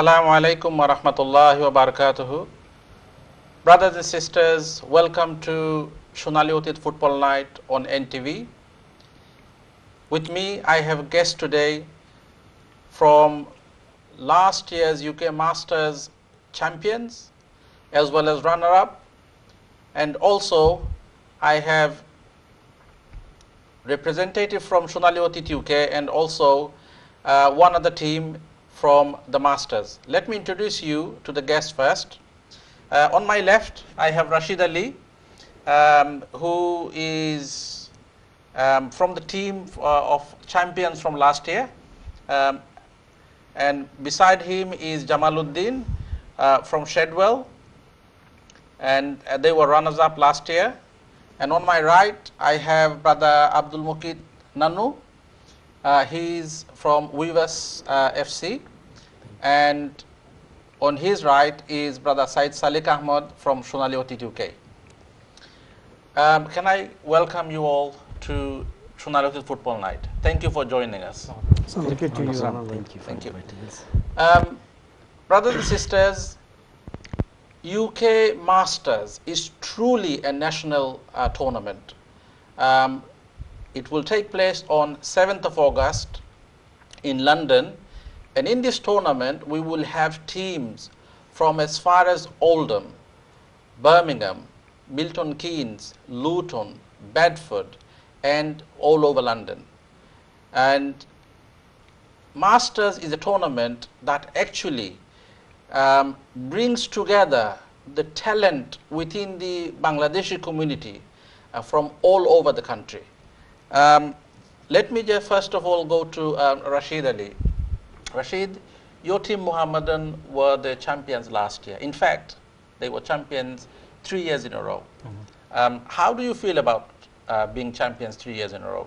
Assalamu alaikum wa rahmatullahi wa barakatuhu. Brothers and sisters, welcome to Sonali Othith Football Night on NTV. With me, I have a guest today from last year's UK Masters champions as well as runner-up and also I have representative from Sonali Othith UK and also uh, one other team from the Masters. Let me introduce you to the guest first. Uh, on my left, I have Rashid Ali, um, who is um, from the team uh, of champions from last year. Um, and beside him is Jamaluddin uh, from Shadwell, and uh, they were runners up last year. And on my right, I have brother Abdul Mukid Nanu. Uh, he's from Weavers uh, FC. And on his right is brother Said Salik Ahmad from Sonali Othith UK. Um, can I welcome you all to Sonali Othith Football Night? Thank you for joining us. Thank you to you. Thank you for Thank you. Um, brothers and sisters, UK Masters is truly a national uh, tournament. Um, it will take place on 7th of August in London, and in this tournament, we will have teams from as far as Oldham, Birmingham, Milton Keynes, Luton, Bedford, and all over London. And Masters is a tournament that actually um, brings together the talent within the Bangladeshi community uh, from all over the country. Um, let me just first of all go to um, Rashid Ali. Rashid, your team Muhammadan were the champions last year. In fact, they were champions three years in a row. Um, how do you feel about uh, being champions three years in a row?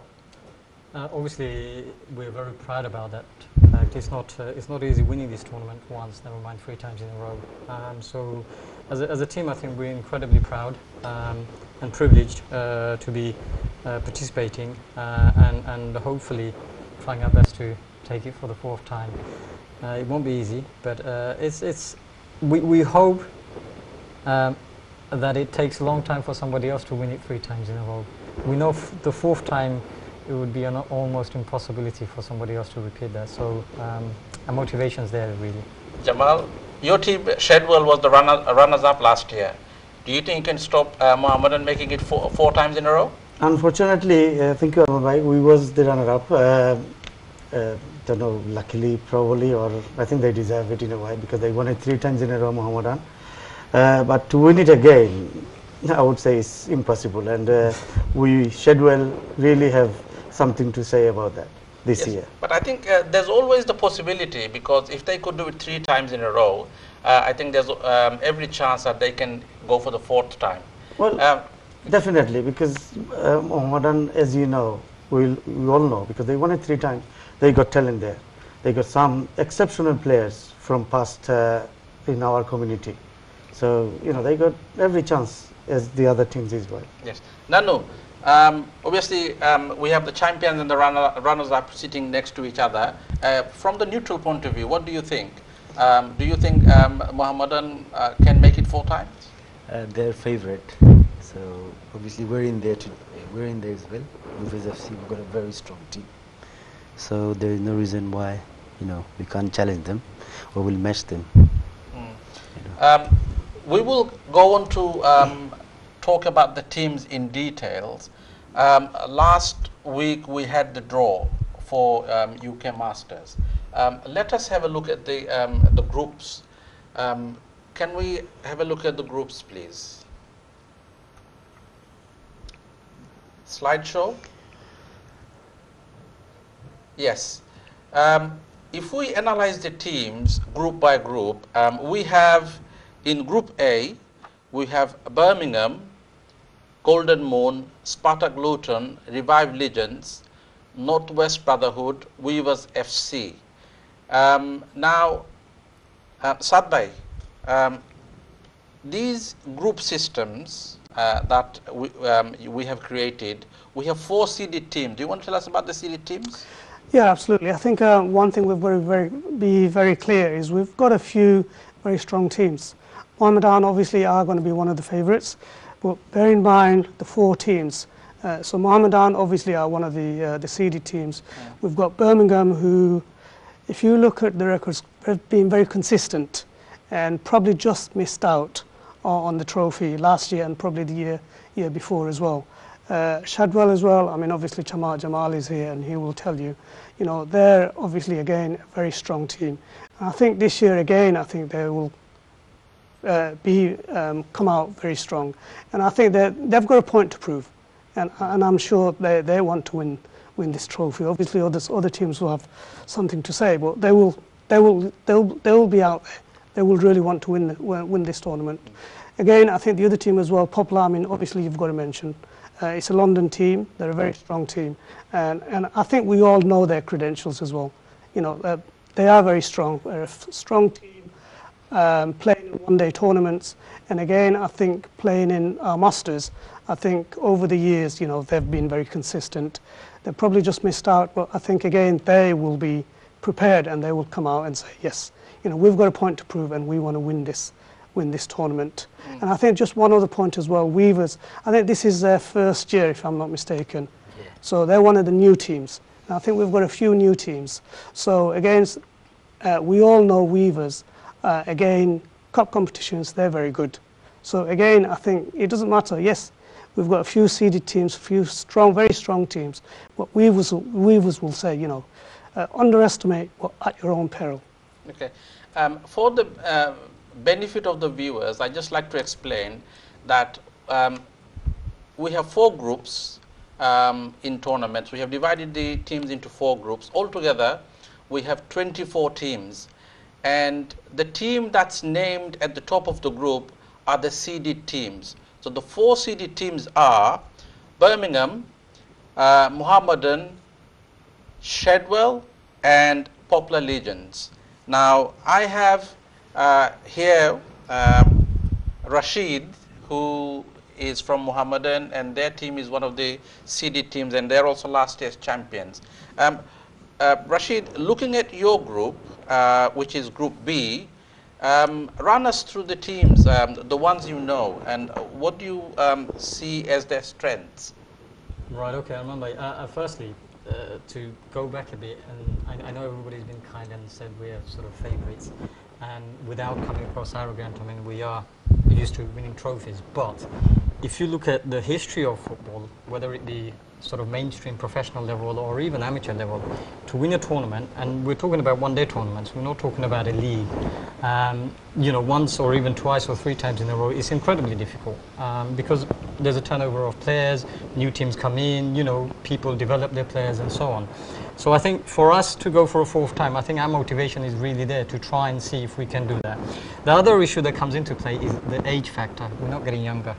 Uh, obviously, we're very proud about that. fact. It's not uh, it's not easy winning this tournament once, never mind three times in a row. Um, so, as a, as a team, I think we're incredibly proud um, and privileged uh, to be uh, participating uh, and and hopefully trying our best to take it for the fourth time. Uh, it won't be easy, but uh, it's it's we we hope. Um, that it takes a long time for somebody else to win it three times in a row. We know f- the fourth time it would be an almost impossibility for somebody else to repeat that. So um, our motivation's there really. Jamal, your team Shadwell was the runner, runners up last year. Do you think you can stop uh, Mohammedan making it four, four times in a row? Unfortunately, uh, thank you, Arman bhai. We was the runner-up. Uh, uh, don't know, luckily, probably, or I think they deserve it in a way because they won it three times in a row, Mohammedan. Uh, but to win it again, I would say it's impossible. And uh, we Shadwell really have something to say about that this Yes. year. But I think uh, there's always the possibility because if they could do it three times in a row, uh, I think there's um, every chance that they can go for the fourth time. Well, Um, Definitely, because uh, Mohammedan, as you know, we, we all know, because they won it three times, they got talent there. They got some exceptional players from past uh, in our community. So, you know, they got every chance as the other teams as well. Yes. Nanu, um, obviously um, we have the champions and the runner, runners up sitting next to each other. Uh, from the neutral point of view, what do you think? Um, do you think um, Mohammedan uh, can make it four times? Uh, their favorite. So obviously we're in there to we're in there as well. With FC, we've got a very strong team. So there is no reason why you know we can't challenge them or we'll match them. Um, we will go on to um, talk about the teams in details. Um, last week we had the draw for um, UK Masters. Um, let us have a look at the um, the groups. Um, can we have a look at the groups, please? Slideshow. Yes. Um, if we analyze the teams group by group, um, we have in Group A, we have Birmingham, Golden Moon, Spartak Luton, Revive Legends, Northwest Brotherhood, Weavers FC. Um, now, uh, um, these group systems uh, that we, um, we have created, we have four seeded teams. Do you want to tell us about the seeded teams? Yeah, absolutely. I think uh, one thing we've got to very, be very clear is we've got a few very strong teams. Mohammedan obviously are going to be one of the favourites, but bear in mind the four teams. Uh, so Mohammedan obviously are one of the uh, the seeded teams. We've got Birmingham, who, if you look at the records, have been very consistent, and probably just missed out on, on the trophy last year and probably the year year before as well. Uh, Shadwell as well. I mean, obviously Chamat Jamal is here, and he will tell you. You know, they're obviously again a very strong team. And I think this year again, I think they will uh, be um, come out very strong, and I think that they've got a point to prove, and, and I'm sure they, they want to win win this trophy. Obviously, others, other teams will have something to say, but they will they will they'll they will be out there. They will really want to win win this tournament. Again, I think the other team as well, Poplar. I mean, obviously you've got to mention. Uh, it's a London team. They're a very strong team, and and I think we all know their credentials as well. You know, uh, they are very strong. They're a f- strong team, um, playing in one-day tournaments, and again, I think playing in our Masters. I think over the years, you know, they've been very consistent. They've probably just missed out, but I think again they will be prepared and they will come out and say, yes, you know, we've got a point to prove and we want to win this win this tournament. And I think just one other point as well, Weavers, I think this is their first year, if I'm not mistaken. Yeah. So they're one of the new teams. And I think we've got a few new teams. So again, s- uh, we all know Weavers. Uh, again, cup competitions, they're very good. So again, I think it doesn't matter. Yes, we've got a few seeded teams, a few strong, very strong teams. But Weavers, will- Weavers will say, you know, uh, underestimate at your own peril. Okay. Um, for the uh, benefit of the viewers, I just like to explain that um, we have four groups um, in tournaments. We have divided the teams into four groups. Altogether, we have 24 teams. And the team that's named at the top of the group are the seeded teams. So the four seeded teams are Birmingham, uh, Mohammedan, Shadwell and Poplar Legends. Now, I have here um, Rashid, who is from Mohammedan, and their team is one of the seeded teams, and they're also last year's champions. Um, uh, Rashid, looking at your group, uh, which is Group B, um, run us through the teams, um, the ones you know, and what do you um, see as their strengths? Right, okay. Uh, uh, firstly, uh, to go back a bit, and I, I know everybody's been kind and said we're sort of favourites, and without coming across arrogant, I mean, we are used to winning trophies. But if you look at the history of football, whether it be sort of mainstream professional level or even amateur level, to win a tournament, and we're talking about one day tournaments, we're not talking about a league, um, you know, once or even twice or three times in a row, it's incredibly difficult um, because there's a turnover of players, new teams come in, you know, people develop their players and so on. So I think for us to go for a fourth time, I think our motivation is really there to try and see if we can do that. The other issue that comes into play is the age factor. We're not getting younger.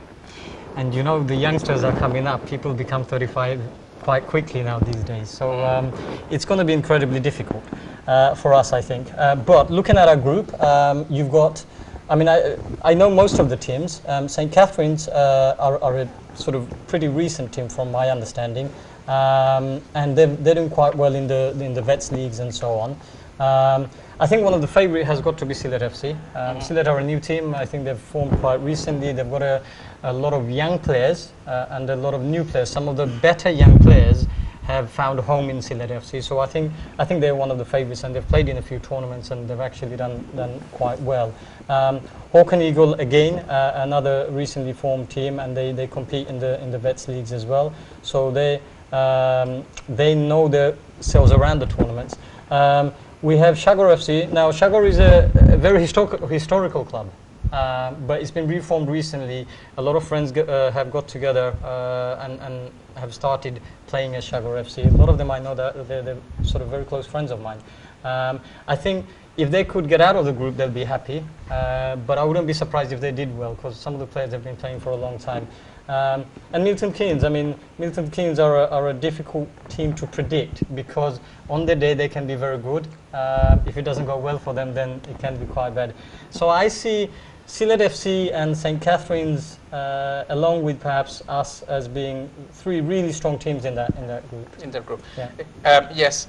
And you know, the youngsters are coming up. People become 35 quite quickly now these days. So um, it's going to be incredibly difficult uh, for us, I think. Uh, but looking at our group, um, you've got, I mean, I, I know most of the teams. Um, St. Catherine's uh, are, are a sort of pretty recent team from my understanding. Um, and they're, they're doing quite well in the, in the vets leagues and so on. Um, I think one of the favourite has got to be Sylhet FC. Um, Sylhet are a new team. I think they've formed quite recently. They've got a, a lot of young players uh, and a lot of new players. Some of the better young players have found a home in Sylhet FC. So I think I think they're one of the favourites, and they've played in a few tournaments and they've actually done done quite well. Um, Hawk and Eagle again, uh, another recently formed team, and they, they compete in the in the vets leagues as well. So they um, they know themselves around the tournaments. Um, we have Shagor FC. Now, Shagor is a, a very historical, historical club, uh, but it's been reformed recently. A lot of friends uh, have got together uh, and, and have started playing as Shagor FC. A lot of them I know that they're, they're sort of very close friends of mine. Um, I think if they could get out of the group, they'll be happy. Uh, but I wouldn't be surprised if they did well, because some of the players have been playing for a long time. Um, and Milton Keynes, I mean, Milton Keynes are a, are a difficult team to predict because on their day they can be very good. Uh, if it doesn't go well for them, then it can be quite bad. So I see Sylhet FC and St. Catherine's, uh, along with perhaps us, as being three really strong teams in that in that group. in that group. Yeah. Um, yes.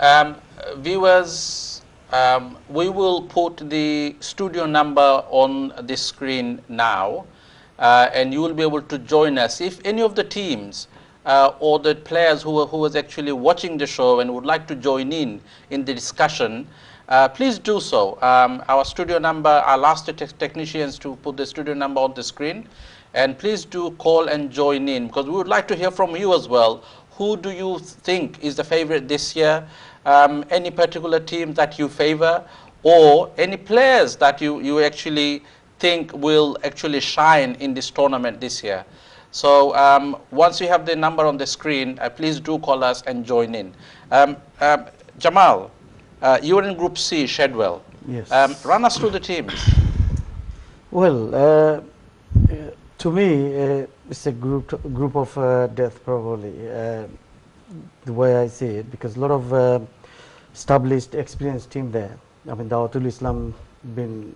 Um, viewers, um, we will put the studio number on the screen now, uh, and you will be able to join us. If any of the teams uh, or the players who, who was actually watching the show and would like to join in in the discussion, uh, please do so. Um, our studio number, I'll ask the te technicians to put the studio number on the screen. And please do call and join in because we would like to hear from you as well. Who do you think is the favorite this year? Um, any particular team that you favor or any players that you, you actually think will actually shine in this tournament this year? So um, once you have the number on the screen, uh, please do call us and join in. Um, um Jamal, uh, you are in Group C, Shadwell. Yes. Um, run us through the teams. Well, uh, to me, uh, it's a group group of uh, death probably. Uh, the way I see it, because a lot of uh, established, experienced team there. I mean, Dawatul Islam been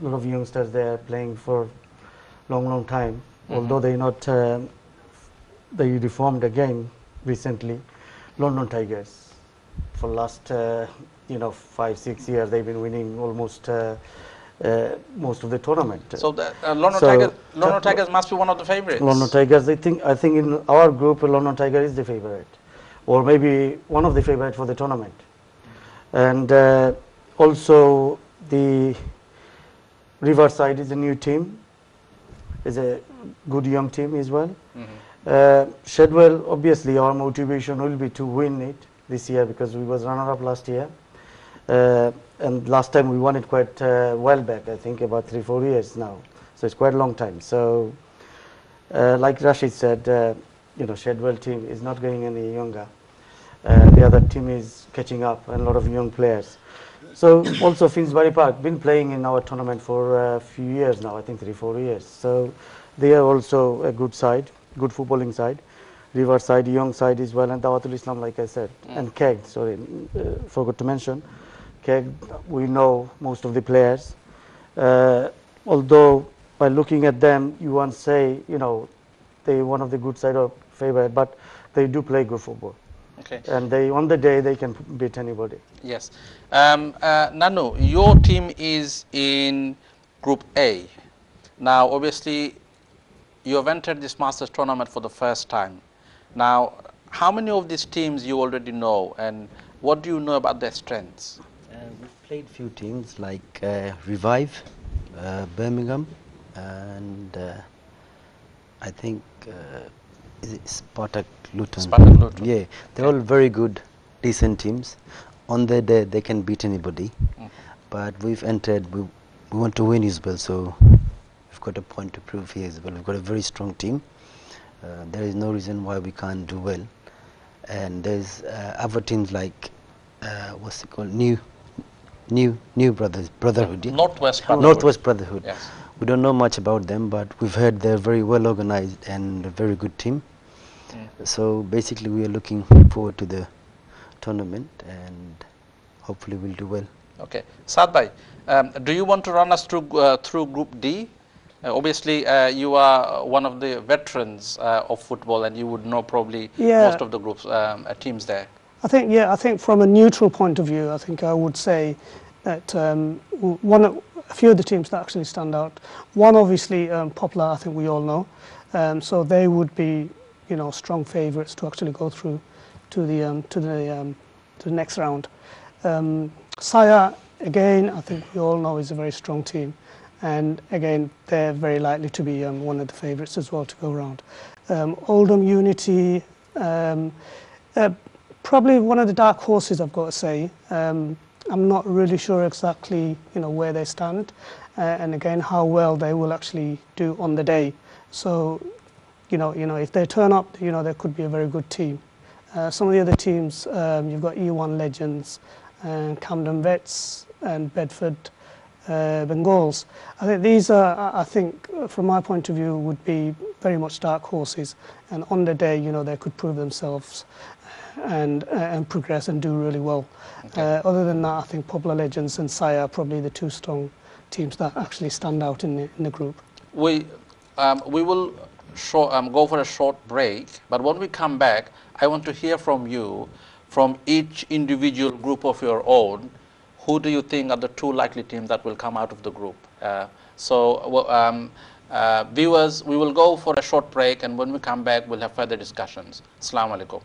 a lot of youngsters there playing for long, long time. Mm -hmm. Although they not uh, they reformed again recently. London Tigers for last uh, you know five six years they've been winning almost uh, most of the tournament. So the uh, London, so Tigers, London Tigers must be one of the favorites. London Tigers, I think, I think in our group, London Tiger is the favorite, or maybe one of the favorites for the tournament. And uh, also the Riverside is a new team, is a good young team as well. Mm -hmm. Shadwell, obviously, our motivation will be to win it this year because we was runner-up last year. Uh, and last time we won it quite uh, well back, I think about three, four years now. So it's quite a long time. So, uh, like Rashid said, uh, you know, Shadwell team is not getting any younger. Uh, the other team is catching up, and a lot of young players. So also Finsbury Park been playing in our tournament for a few years now. I think three, four years. So they are also a good side, good footballing side. Riverside, young side as well, and Dawatul Islam, like I said, mm. and Keg. Sorry, uh, forgot to mention. Okay, we know most of the players. Uh, although by looking at them, you won't say, you know, they one of the good side of favorite, but they do play good football. Okay. And they on the day they can beat anybody. Yes. Um, uh, Nanu, your team is in Group A. Now, obviously, you have entered this Masters tournament for the first time. Now, how many of these teams you already know, and what do you know about their strengths? we've played few teams like uh, Revive, uh, Birmingham, and uh, I think uh, is it Spartak Luton. Spartak Luton. Yeah, they're all very good, decent teams. On their day, they can beat anybody. Mm. But we've entered. We we want to win as well, so we've got a point to prove here as well. We've got a very strong team. Uh, there is no reason why we can't do well. And there's uh, other teams like what's it called, New New New Brothers Brotherhood. Yeah? Northwest Brotherhood. Northwest Brotherhood. Yes. We don't know much about them, but we've heard they're very well organized and a very good team. Mm. So basically, we are looking forward to the tournament, and hopefully, we'll do well. Okay, Sadbhai, um, do you want to run us through uh, through Group D? Uh, obviously, uh, you are one of the veterans uh, of football, and you would know probably yeah. most of the groups um, uh, teams there. I think, yeah, I think from a neutral point of view, I think I would say that um, one, a few of the teams that actually stand out. One, obviously, um, Poplar, I think we all know. Um, so they would be, you know, strong favourites to actually go through to the um, to the um, to the next round. Um, Saya, again, I think we all know is a very strong team, and again, they're very likely to be um, one of the favourites as well to go around. Um, Oldham Unity. Um, uh, probably one of the dark horses, I've got to say. Um, I'm not really sure exactly, you know, where they stand, uh, and again how well they will actually do on the day. So, you know, you know, if they turn up, you know, there could be a very good team. Uh, some of the other teams, um, you've got E1 Legends, and Camden Vets, and Bedford uh, Bengals. I think these are, I think, from my point of view, would be very much dark horses, and on the day, you know, they could prove themselves and, uh, and progress and do really well. Okay. Uh, other than that, I think Poplar Legends and Saya are probably the two strong teams that actually stand out in the, in the group. We, um, we will short, um, go for a short break, but when we come back, I want to hear from you from each individual group of your own, who do you think are the two likely teams that will come out of the group? Uh, so, um, uh, viewers, we will go for a short break, and when we come back, we'll have further discussions. Assalamu alaikum.